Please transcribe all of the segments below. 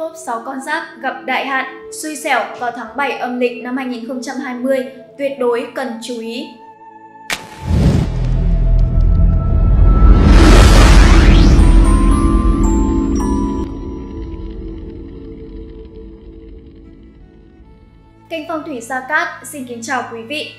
Top 6 con giáp gặp đại hạn, xui xẻo vào tháng 7 âm lịch năm 2020 tuyệt đối cần chú ý. Kênh Phong thủy Sa Cát xin kính chào quý vị.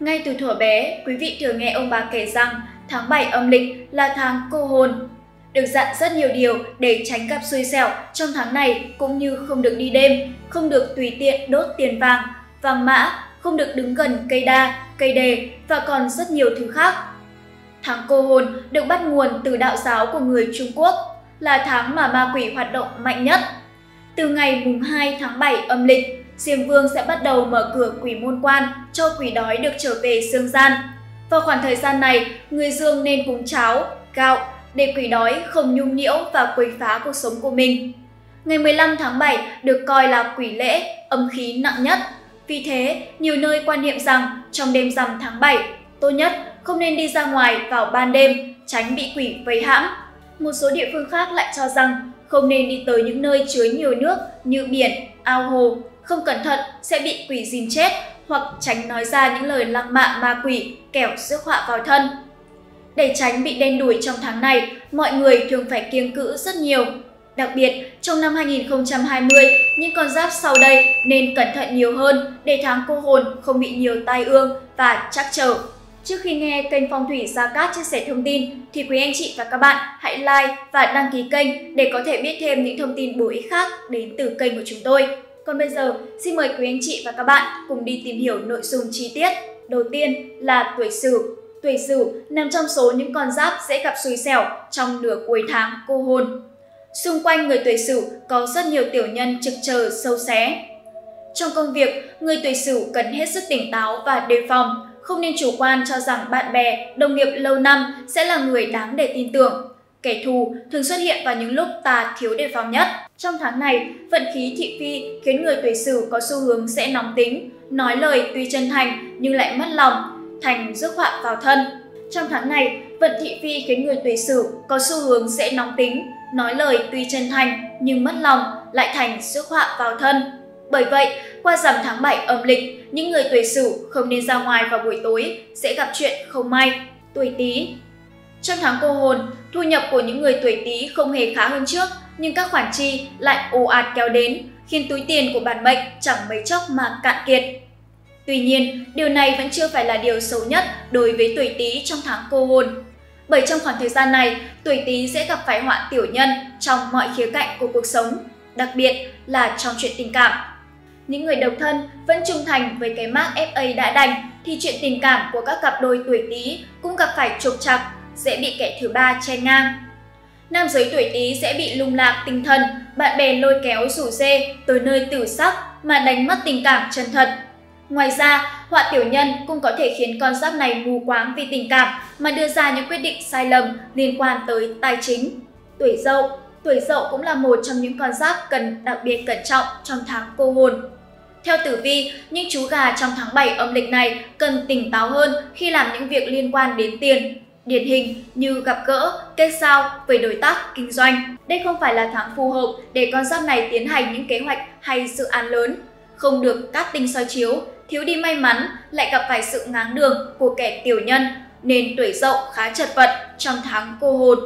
Ngay từ thuở bé, quý vị thường nghe ông bà kể rằng tháng 7 âm lịch là tháng cô hồn, được dặn rất nhiều điều để tránh gặp xui xẻo trong tháng này cũng như không được đi đêm, không được tùy tiện đốt tiền vàng, vàng mã, không được đứng gần cây đa, cây đề và còn rất nhiều thứ khác. Tháng cô hồn được bắt nguồn từ đạo giáo của người Trung Quốc, là tháng mà ma quỷ hoạt động mạnh nhất. Từ ngày mùng 2 tháng 7 âm lịch, Diêm Vương sẽ bắt đầu mở cửa quỷ môn quan cho quỷ đói được trở về dương gian. Vào khoảng thời gian này, người dương nên cúng cháo, gạo, để quỷ đói không nhung nhiễu và quấy phá cuộc sống của mình. Ngày 15 tháng 7 được coi là quỷ lễ, âm khí nặng nhất. Vì thế, nhiều nơi quan niệm rằng trong đêm rằm tháng 7, tốt nhất không nên đi ra ngoài vào ban đêm, tránh bị quỷ vây hãm. Một số địa phương khác lại cho rằng không nên đi tới những nơi chứa nhiều nước như biển, ao hồ, không cẩn thận sẽ bị quỷ dìm chết hoặc tránh nói ra những lời lăng mạ ma quỷ kẻo rước họa vào thân. Để tránh bị đen đủi trong tháng này, mọi người thường phải kiêng cữ rất nhiều. Đặc biệt, trong năm 2020, những con giáp sau đây nên cẩn thận nhiều hơn để tháng cô hồn không bị nhiều tai ương và trắc trở. Trước khi nghe kênh Phong thủy Gia Cát chia sẻ thông tin thì quý anh chị và các bạn hãy like và đăng ký kênh để có thể biết thêm những thông tin bổ ích khác đến từ kênh của chúng tôi. Còn bây giờ, xin mời quý anh chị và các bạn cùng đi tìm hiểu nội dung chi tiết. Đầu tiên là tuổi Sửu tuổi Sửu nằm trong số những con giáp dễ gặp xui xẻo trong nửa cuối tháng cô hồn. Xung quanh người tuổi Sửu có rất nhiều tiểu nhân trực chờ sâu xé. Trong công việc, người tuổi Sửu cần hết sức tỉnh táo và đề phòng, không nên chủ quan cho rằng bạn bè, đồng nghiệp lâu năm sẽ là người đáng để tin tưởng. Kẻ thù thường xuất hiện vào những lúc ta thiếu đề phòng nhất. Trong tháng này, vận khí thị phi khiến người tuổi Sửu có xu hướng sẽ nóng tính, nói lời tuy chân thành nhưng lại mất lòng, thành rước họa vào thân. Trong tháng này, vận thị phi khiến người tuổi sửu có xu hướng dễ nóng tính, nói lời tuy chân thành nhưng mất lòng lại thành rước họa vào thân. Bởi vậy, qua rằm tháng 7 âm lịch, những người tuổi sửu không nên ra ngoài vào buổi tối sẽ gặp chuyện không may. Tuổi Tý Trong tháng cô hồn, thu nhập của những người tuổi Tý không hề khá hơn trước, nhưng các khoản chi lại ồ ạt kéo đến, khiến túi tiền của bản mệnh chẳng mấy chốc mà cạn kiệt. Tuy nhiên, điều này vẫn chưa phải là điều xấu nhất đối với tuổi Tý trong tháng cô hồn. Bởi trong khoảng thời gian này, tuổi Tý sẽ gặp phải họa tiểu nhân trong mọi khía cạnh của cuộc sống, đặc biệt là trong chuyện tình cảm. Những người độc thân vẫn trung thành với cái mác FA đã đành thì chuyện tình cảm của các cặp đôi tuổi Tý cũng gặp phải trục trặc, dễ bị kẻ thứ ba chen ngang. Nam giới tuổi Tý sẽ bị lung lạc tinh thần, bạn bè lôi kéo rủ dê tới nơi tử sắc mà đánh mất tình cảm chân thật Ngoài ra, họa tiểu nhân cũng có thể khiến con giáp này mù quáng vì tình cảm mà đưa ra những quyết định sai lầm liên quan tới tài chính. Tuổi dậu Tuổi dậu cũng là một trong những con giáp cần đặc biệt cẩn trọng trong tháng cô hồn. Theo tử vi, những chú gà trong tháng 7 âm lịch này cần tỉnh táo hơn khi làm những việc liên quan đến tiền. Điển hình như gặp gỡ, kết giao với đối tác kinh doanh. Đây không phải là tháng phù hợp để con giáp này tiến hành những kế hoạch hay dự án lớn. Không được cát tinh soi chiếu thiếu đi may mắn lại gặp phải sự ngáng đường của kẻ tiểu nhân nên tuổi dậu khá chật vật trong tháng cô hồn.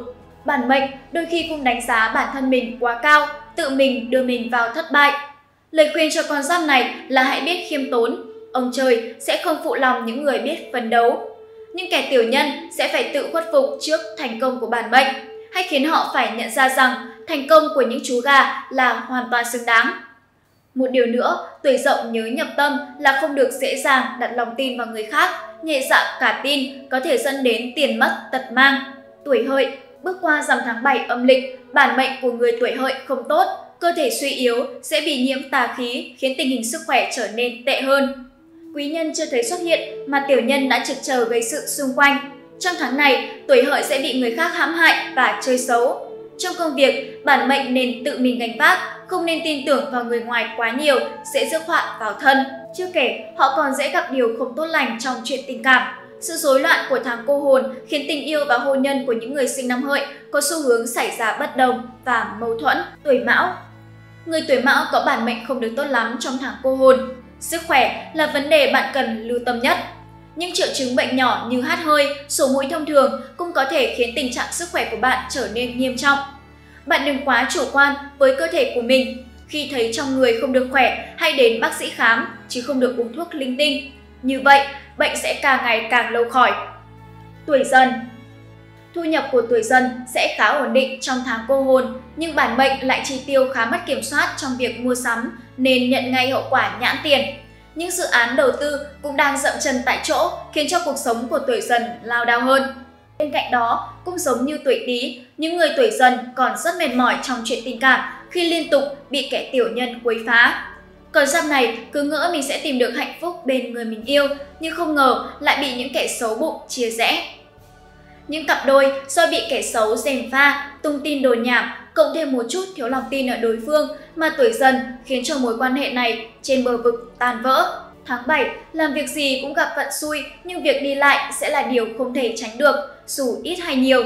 Bản mệnh đôi khi cũng đánh giá bản thân mình quá cao, tự mình đưa mình vào thất bại. Lời khuyên cho con giáp này là hãy biết khiêm tốn, ông trời sẽ không phụ lòng những người biết phấn đấu. Nhưng kẻ tiểu nhân sẽ phải tự khuất phục trước thành công của bản mệnh, hay khiến họ phải nhận ra rằng thành công của những chú gà là hoàn toàn xứng đáng một điều nữa, tuổi dậu nhớ nhập tâm là không được dễ dàng đặt lòng tin vào người khác, nhẹ dạ cả tin có thể dẫn đến tiền mất tật mang. Tuổi hợi, bước qua rằm tháng 7 âm lịch, bản mệnh của người tuổi hợi không tốt, cơ thể suy yếu sẽ bị nhiễm tà khí khiến tình hình sức khỏe trở nên tệ hơn. Quý nhân chưa thấy xuất hiện mà tiểu nhân đã trực chờ gây sự xung quanh. Trong tháng này, tuổi hợi sẽ bị người khác hãm hại và chơi xấu. Trong công việc, bản mệnh nên tự mình gánh vác, không nên tin tưởng vào người ngoài quá nhiều, sẽ rước họa vào thân. Chưa kể, họ còn dễ gặp điều không tốt lành trong chuyện tình cảm. Sự rối loạn của tháng cô hồn khiến tình yêu và hôn nhân của những người sinh năm hợi có xu hướng xảy ra bất đồng và mâu thuẫn. Tuổi mão Người tuổi mão có bản mệnh không được tốt lắm trong tháng cô hồn. Sức khỏe là vấn đề bạn cần lưu tâm nhất. Những triệu chứng bệnh nhỏ như hát hơi, sổ mũi thông thường cũng có thể khiến tình trạng sức khỏe của bạn trở nên nghiêm trọng. Bạn đừng quá chủ quan với cơ thể của mình. Khi thấy trong người không được khỏe, hãy đến bác sĩ khám, chứ không được uống thuốc linh tinh. Như vậy, bệnh sẽ càng ngày càng lâu khỏi. Tuổi dần Thu nhập của tuổi dần sẽ khá ổn định trong tháng cô hồn, nhưng bản mệnh lại chi tiêu khá mất kiểm soát trong việc mua sắm nên nhận ngay hậu quả nhãn tiền. Những dự án đầu tư cũng đang dậm chân tại chỗ khiến cho cuộc sống của tuổi dần lao đao hơn. Bên cạnh đó, cũng giống như tuổi Tý, những người tuổi dần còn rất mệt mỏi trong chuyện tình cảm khi liên tục bị kẻ tiểu nhân quấy phá. Còn giáp này cứ ngỡ mình sẽ tìm được hạnh phúc bên người mình yêu, nhưng không ngờ lại bị những kẻ xấu bụng chia rẽ. Những cặp đôi do bị kẻ xấu dèm pha, tung tin đồn nhảm, cộng thêm một chút thiếu lòng tin ở đối phương mà tuổi dần khiến cho mối quan hệ này trên bờ vực tan vỡ. Tháng 7, làm việc gì cũng gặp vận xui, nhưng việc đi lại sẽ là điều không thể tránh được, dù ít hay nhiều.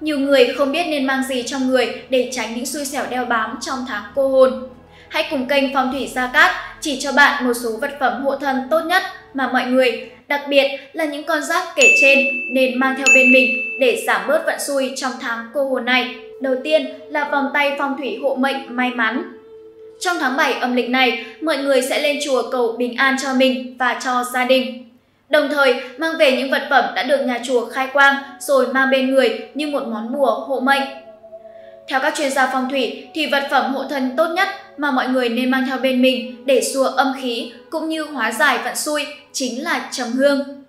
Nhiều người không biết nên mang gì trong người để tránh những xui xẻo đeo bám trong tháng cô hồn. Hãy cùng kênh Phong Thủy Gia Cát chỉ cho bạn một số vật phẩm hộ thân tốt nhất mà mọi người, đặc biệt là những con giáp kể trên nên mang theo bên mình để giảm bớt vận xui trong tháng cô hồn này. Đầu tiên là vòng tay phong thủy hộ mệnh may mắn. Trong tháng 7 âm lịch này, mọi người sẽ lên chùa cầu bình an cho mình và cho gia đình. Đồng thời mang về những vật phẩm đã được nhà chùa khai quang rồi mang bên người như một món bùa hộ mệnh. Theo các chuyên gia phong thủy thì vật phẩm hộ thân tốt nhất mà mọi người nên mang theo bên mình để xua âm khí cũng như hóa giải vận xui chính là trầm hương.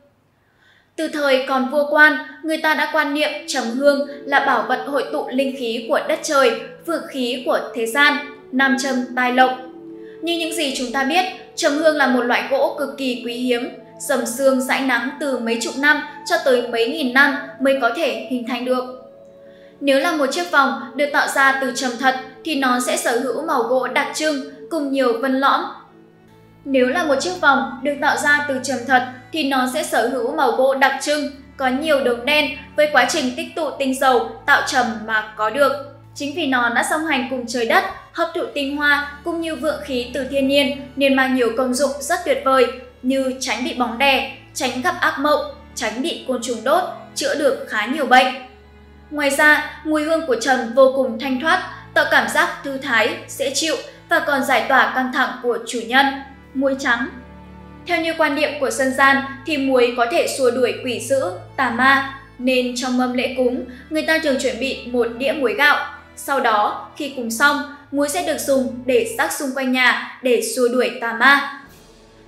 Từ thời còn vua quan, người ta đã quan niệm trầm hương là bảo vật hội tụ linh khí của đất trời, vượng khí của thế gian, nam châm tai lộc. Như những gì chúng ta biết, trầm hương là một loại gỗ cực kỳ quý hiếm, sầm xương dãi nắng từ mấy chục năm cho tới mấy nghìn năm mới có thể hình thành được. Nếu là một chiếc vòng được tạo ra từ trầm thật thì nó sẽ sở hữu màu gỗ đặc trưng cùng nhiều vân lõm. Nếu là một chiếc vòng được tạo ra từ trầm thật thì nó sẽ sở hữu màu gỗ đặc trưng, có nhiều đường đen với quá trình tích tụ tinh dầu tạo trầm mà có được. Chính vì nó đã song hành cùng trời đất, hấp thụ tinh hoa cũng như vượng khí từ thiên nhiên nên mang nhiều công dụng rất tuyệt vời như tránh bị bóng đè, tránh gặp ác mộng, tránh bị côn trùng đốt, chữa được khá nhiều bệnh. Ngoài ra, mùi hương của trầm vô cùng thanh thoát, tạo cảm giác thư thái, dễ chịu và còn giải tỏa căng thẳng của chủ nhân. Muối trắng Theo như quan niệm của dân gian thì muối có thể xua đuổi quỷ dữ, tà ma, nên trong mâm lễ cúng, người ta thường chuẩn bị một đĩa muối gạo. Sau đó, khi cúng xong, muối sẽ được dùng để rắc xung quanh nhà để xua đuổi tà ma.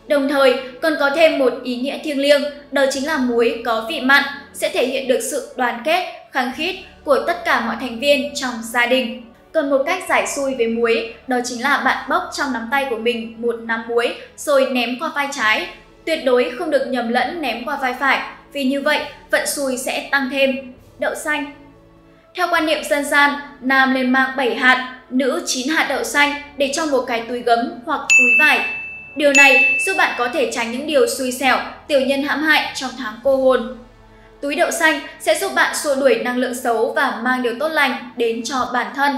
Đồng thời, còn có thêm một ý nghĩa thiêng liêng, đó chính là muối có vị mặn, sẽ thể hiện được sự đoàn kết, khăng khít của tất cả mọi thành viên trong gia đình. Còn một cách giải xui với muối, đó chính là bạn bốc trong nắm tay của mình một nắm muối rồi ném qua vai trái. Tuyệt đối không được nhầm lẫn ném qua vai phải, vì như vậy vận xui sẽ tăng thêm. Đậu xanh Theo quan niệm dân gian, nam nên mang 7 hạt, nữ 9 hạt đậu xanh để trong một cái túi gấm hoặc túi vải. Điều này giúp bạn có thể tránh những điều xui xẻo, tiểu nhân hãm hại trong tháng cô hồn. Túi đậu xanh sẽ giúp bạn xua đuổi năng lượng xấu và mang điều tốt lành đến cho bản thân.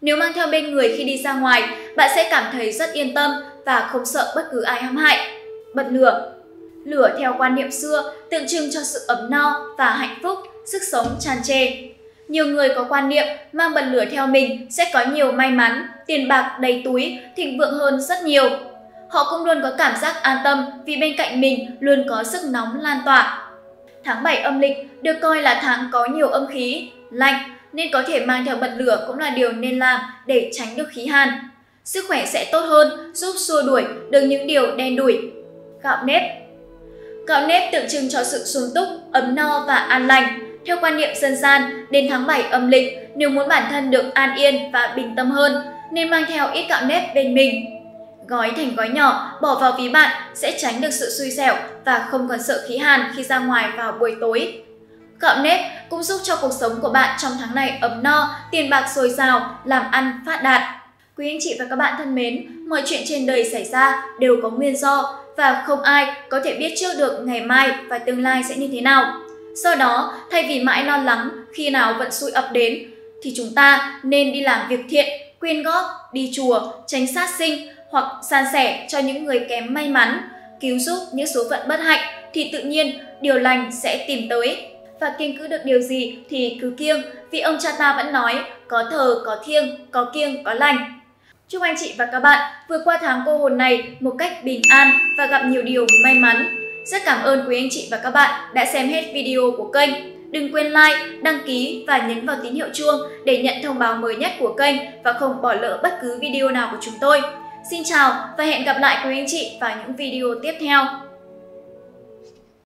Nếu mang theo bên người khi đi ra ngoài, bạn sẽ cảm thấy rất yên tâm và không sợ bất cứ ai hãm hại. Bật lửa Lửa theo quan niệm xưa tượng trưng cho sự ấm no và hạnh phúc, sức sống tràn trề. Nhiều người có quan niệm mang bật lửa theo mình sẽ có nhiều may mắn, tiền bạc đầy túi, thịnh vượng hơn rất nhiều. Họ cũng luôn có cảm giác an tâm vì bên cạnh mình luôn có sức nóng lan tỏa. Tháng 7 âm lịch được coi là tháng có nhiều âm khí, lạnh nên có thể mang theo bật lửa cũng là điều nên làm để tránh được khí hàn. Sức khỏe sẽ tốt hơn, giúp xua đuổi được những điều đen đủi. Gạo nếp Gạo nếp tượng trưng cho sự sung túc, ấm no và an lành. Theo quan niệm dân gian, đến tháng 7 âm lịch, nếu muốn bản thân được an yên và bình tâm hơn, nên mang theo ít gạo nếp bên mình. Gói thành gói nhỏ, bỏ vào ví bạn sẽ tránh được sự xui xẻo và không còn sợ khí hàn khi ra ngoài vào buổi tối. Gạo nếp cũng giúp cho cuộc sống của bạn trong tháng này ấm no, tiền bạc dồi dào, làm ăn phát đạt. Quý anh chị và các bạn thân mến, mọi chuyện trên đời xảy ra đều có nguyên do và không ai có thể biết trước được ngày mai và tương lai sẽ như thế nào. Do đó, thay vì mãi lo lắng khi nào vận xui ập đến, thì chúng ta nên đi làm việc thiện, quyên góp, đi chùa, tránh sát sinh hoặc san sẻ cho những người kém may mắn, cứu giúp những số phận bất hạnh thì tự nhiên điều lành sẽ tìm tới. Và kiêng cứ được điều gì thì cứ kiêng, vì ông cha ta vẫn nói có thờ có thiêng, có kiêng có lành. Chúc anh chị và các bạn vượt qua tháng cô hồn này một cách bình an và gặp nhiều điều may mắn. Rất cảm ơn quý anh chị và các bạn đã xem hết video của kênh. Đừng quên like, đăng ký và nhấn vào tín hiệu chuông để nhận thông báo mới nhất của kênh và không bỏ lỡ bất cứ video nào của chúng tôi. Xin chào và hẹn gặp lại quý anh chị vào những video tiếp theo.